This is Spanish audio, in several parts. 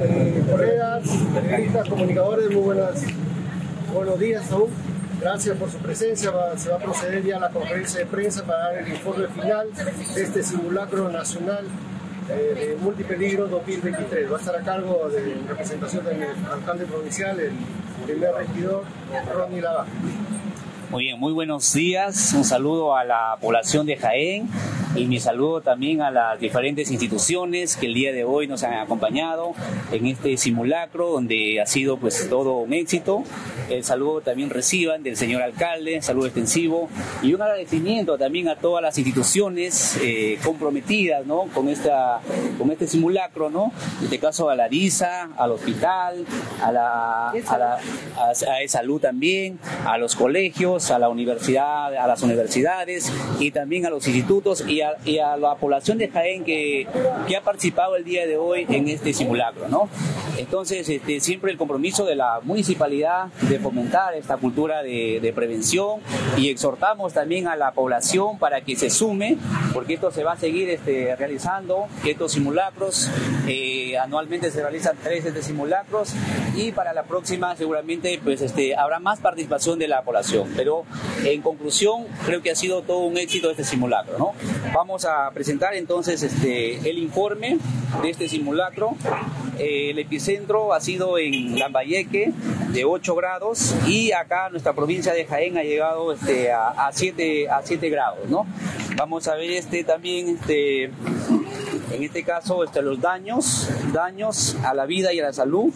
Eh, colegas, periodistas, comunicadores, muy buenas, buenos días aún. Gracias por su presencia. se va a proceder ya a la conferencia de prensa para dar el informe final de este simulacro nacional eh, de multipeligro 2023. Va a estar a cargo de representación del alcalde provincial, el primer regidor, Ronnie Lava. Muy bien, muy buenos días. Un saludo a la población de Jaén y mi saludo también a las diferentes instituciones que el día de hoy nos han acompañado en este simulacro donde ha sido pues todo un éxito. El saludo también reciban del señor alcalde, saludo extensivo y un agradecimiento también a todas las instituciones eh, comprometidas ¿no? con, esta, con este simulacro, ¿no? en este caso a la DISA, al hospital, a la, a la a, salud también, a los colegios, a la universidad, a las universidades y también a los institutos y y a, la población de Jaén que, que, ha participado el día de hoy en este simulacro. ¿no? Entonces, este, siempre el compromiso de la municipalidad de fomentar esta cultura de, prevención y exhortamos también a la población para que se sume, porque esto se va a seguir este, realizando, estos simulacros, eh, anualmente se realizan tres de simulacros y para la próxima seguramente pues, este, habrá más participación de la población. Pero en conclusión, creo que ha sido todo un éxito este simulacro. ¿no? Vamos a presentar entonces este, el informe de este simulacro. Eh, el epicentro ha sido en Lambayeque de 8 grados y acá nuestra provincia de Jaén ha llegado este, a, 7, a 7 grados. ¿no? Vamos a ver este también este, en este caso este, los daños, daños a la vida y a la salud.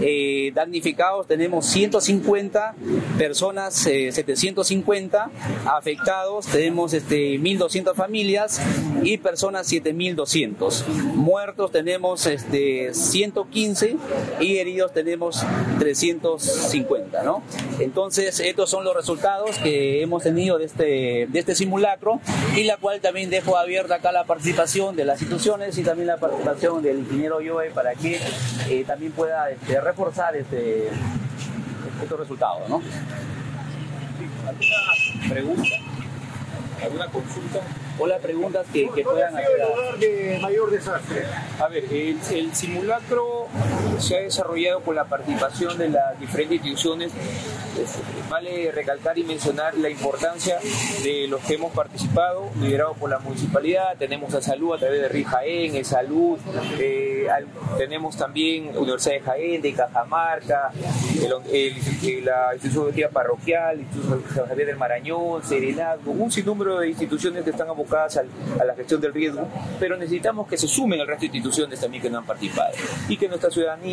Eh, damnificados tenemos 150 personas, 750 eh, afectados, tenemos este, 1.200 familias y personas 7.200. Muertos tenemos este, 115 y heridos tenemos 350. ¿no? Entonces, estos son los resultados que hemos tenido de este, de este simulacro y la cual también dejo abierta acá la participación de las instituciones y también la participación del ingeniero Yoe para que eh, también pueda este, reforzar este, estos resultados. ¿no? ¿Alguna pregunta? ¿Alguna consulta? o las preguntas que, que puedan hacer. lugar de mayor desastre? A ver, el, el, simulacro se ha desarrollado con la participación de las diferentes instituciones. Vale recalcar y mencionar la importancia de los que hemos participado, liderado por la municipalidad. Tenemos a Salud a través de RI Jaén, Salud, eh, tenemos también Universidad de Jaén, de Cajamarca, la institución de parroquial, Instituto Javier del Marañón, Serenazgo, un sinnúmero de instituciones que están abocadas a la gestión del riesgo, pero necesitamos que se sumen el resto de instituciones también que no han participado y que nuestra ciudadanía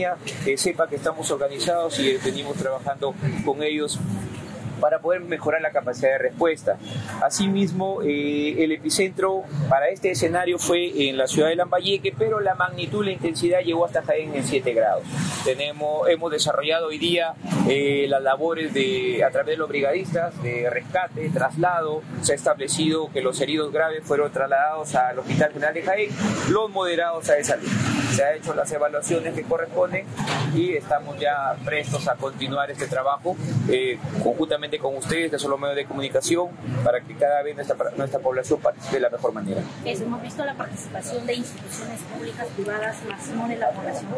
sepa que estamos organizados y venimos trabajando con ellos para poder mejorar la capacidad de respuesta. Asimismo, eh, el epicentro para este escenario fue en la ciudad de Lambayeque, pero la magnitud la intensidad llegó hasta Jaén en 7 grados. Tenemos, hemos desarrollado hoy día eh, las labores de, a través de los brigadistas de rescate, traslado. Se ha establecido que los heridos graves fueron trasladados al Hospital General de Jaén, los moderados a esa Se han hecho las evaluaciones que corresponden y estamos ya prestos a continuar este trabajo eh, conjuntamente con ustedes, que son los medios de comunicación, para que cada vez nuestra, nuestra población participe de la mejor manera. hemos visto la participación de instituciones públicas, privadas, más en la población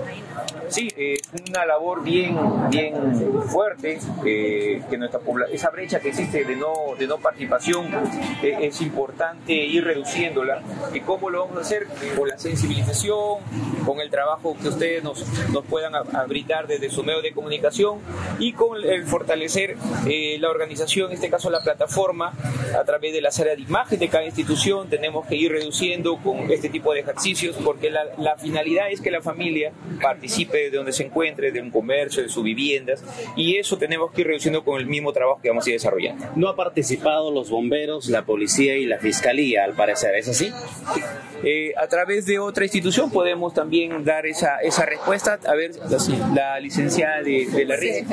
Sí, es una labor bien, bien fuerte, eh, que nuestra esa brecha que existe de no, de no participación eh, es importante ir reduciéndola. ¿Y cómo lo vamos a hacer? Con la sensibilización, con el trabajo que ustedes nos, nos puedan brindar desde su medio de comunicación y con el fortalecer eh, la organización, en este caso la plataforma, a través de las áreas de imagen de cada institución, tenemos que ir reduciendo con este tipo de ejercicios, porque la, la finalidad es que la familia participe de donde se encuentre, de un comercio, de sus viviendas, y eso tenemos que ir reduciendo con el mismo trabajo que vamos a ir desarrollando. No ha participado los bomberos, la policía y la fiscalía, al parecer, ¿es así? Eh, a través de otra institución podemos también dar esa, esa respuesta. A ver, la, licenciada de, de la red.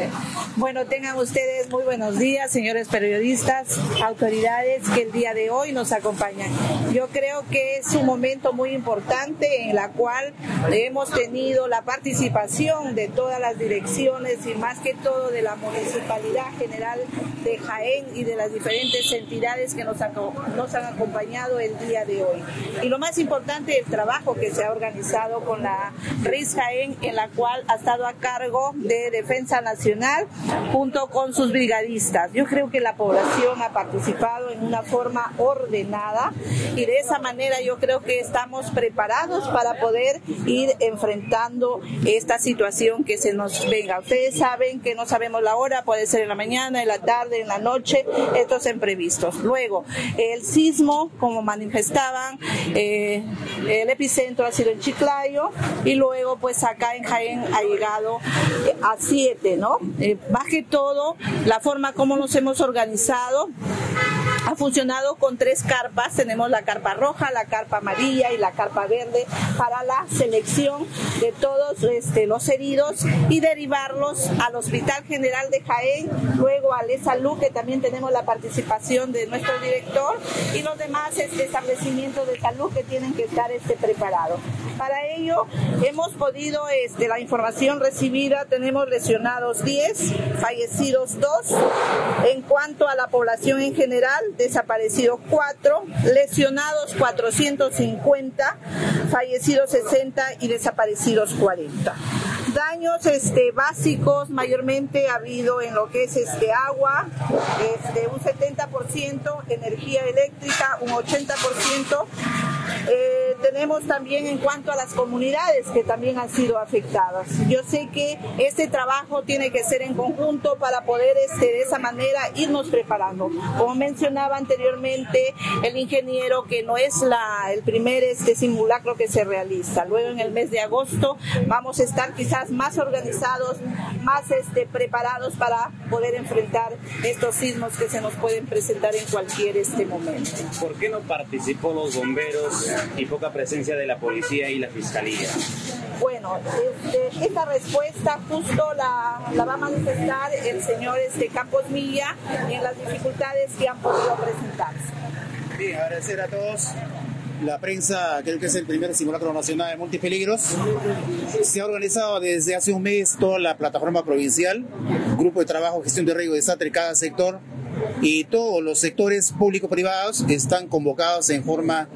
Bueno, tengan ustedes muy buenos días, señores periodistas, autoridades que el día de hoy nos acompañan. Yo creo que es un momento muy importante en la cual hemos tenido la participación de todas las direcciones y más que todo de la Municipalidad General de Jaén y de las diferentes entidades que nos, nos han acompañado el día de hoy. Y lo más importante el trabajo que se ha organizado con la RIS Jaén, en la cual ha estado a cargo de Defensa Nacional junto con sus brigadistas. Yo creo que la población ha participado en una forma ordenada y de esa manera yo creo que estamos preparados para poder ir enfrentando esta situación que se nos venga. Ustedes saben que no sabemos la hora, puede ser en la mañana, en la tarde, en la noche, estos imprevistos. Luego, el sismo, como manifestaban, eh, el epicentro ha sido en Chiclayo y luego pues acá en Jaén ha llegado a siete, ¿no? Eh, baje todo, la forma como nos hemos organizado ha funcionado con tres carpas. Tenemos la carpa roja, la carpa amarilla y la carpa verde para la selección de todos este, los heridos y derivarlos al Hospital General de Jaén, luego al Salud, que también tenemos la participación de nuestro director, y los demás este, establecimientos de salud que tienen que estar este, preparados. Para ello, hemos podido, este, la información recibida, tenemos lesionados 10, fallecidos 2. Cuanto a la población en general, desaparecidos 4, lesionados 450, fallecidos 60 y desaparecidos 40 daños este, básicos mayormente ha habido en lo que es este agua, este, un 70%, energía eléctrica un 80%, eh, tenemos también en cuanto a las comunidades que también han sido afectadas. Yo sé que este trabajo tiene que ser en conjunto para poder este, de esa manera irnos preparando. Como mencionaba anteriormente el ingeniero, que no es la, el primer este simulacro que se realiza. Luego en el mes de agosto vamos a estar quizás más organizados, más este, preparados para poder enfrentar estos sismos que se nos pueden presentar en cualquier este momento. ¿Por qué no participó los bomberos y poca presencia de la policía y la fiscalía? Bueno, este, esta respuesta justo la, la, va a manifestar el señor este, Campos Milla en las dificultades que han podido presentarse. Bien, agradecer a todos la prensa, creo que es el primer simulacro nacional de multipeligros. Se ha organizado desde hace un mes toda la plataforma provincial, grupo de trabajo, gestión de riesgo de desastre cada sector, y todos los sectores público-privados están convocados en forma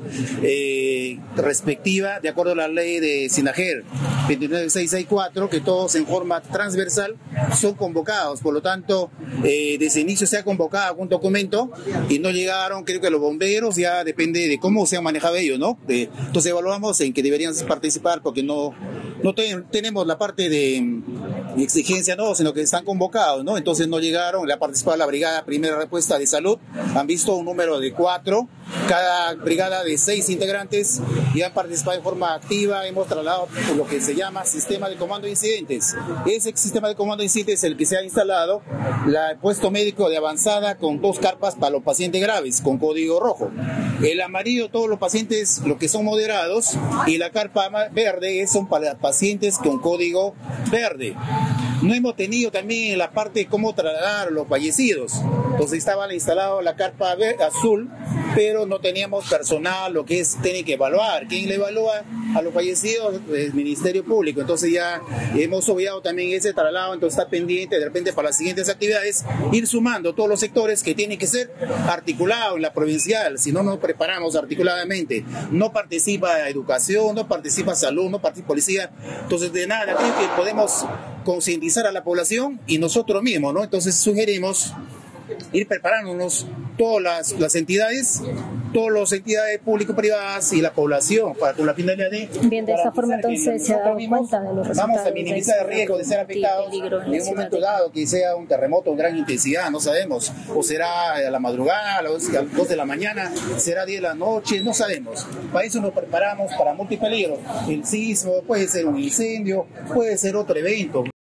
eh, respectiva, de acuerdo a la ley de Sinajer 29664, que todos en forma transversal son convocados. Por lo tanto, eh, desde inicio se ha convocado un documento y no llegaron, creo que los bomberos, ya depende de cómo se han manejado ellos, ¿no? entonces evaluamos en que deberían participar porque no, no tenemos la parte de, exigencia, no, sino que están convocados, ¿no? Entonces no llegaron, le ha participado la brigada primera respuesta de salud, han visto un número de cuatro, cada brigada de seis integrantes y han participado en forma activa, hemos trasladado lo que se llama sistema de comando de incidentes. Ese sistema de comando de incidentes es el que se ha instalado, la puesto médico de avanzada con dos carpas para los pacientes graves, con código rojo. El amarillo, todos los pacientes, los que son moderados, y la carpa verde son para pacientes con código verde. No hemos tenido también la parte de cómo trasladar a los fallecidos. Entonces estaba instalado la carpa azul, pero no teníamos personal, lo que es, tiene que evaluar. ¿Quién le evalúa a los fallecidos? El Ministerio Público. Entonces ya hemos obviado también ese traslado, entonces está pendiente de repente para las siguientes actividades ir sumando todos los sectores que tienen que ser articulados en la provincial, si no nos preparamos articuladamente. No participa educación, no participa salud, no participa policía. Entonces de nada, que podemos concientizar a la población y nosotros mismos, ¿no? Entonces sugerimos ir preparándonos todas las, las entidades, todas las entidades público-privadas y la población para con la finalidad de... Bien, de esta forma entonces se ha dado cuenta de los resultados. Vamos a minimizar el riesgo de ser afectados en un momento dado que sea un terremoto de gran intensidad, no sabemos, o será a la madrugada, a las 2 de la mañana, será 10 de la noche, no sabemos. Para eso nos preparamos para multipeligros. El sismo puede ser un incendio, puede ser otro evento.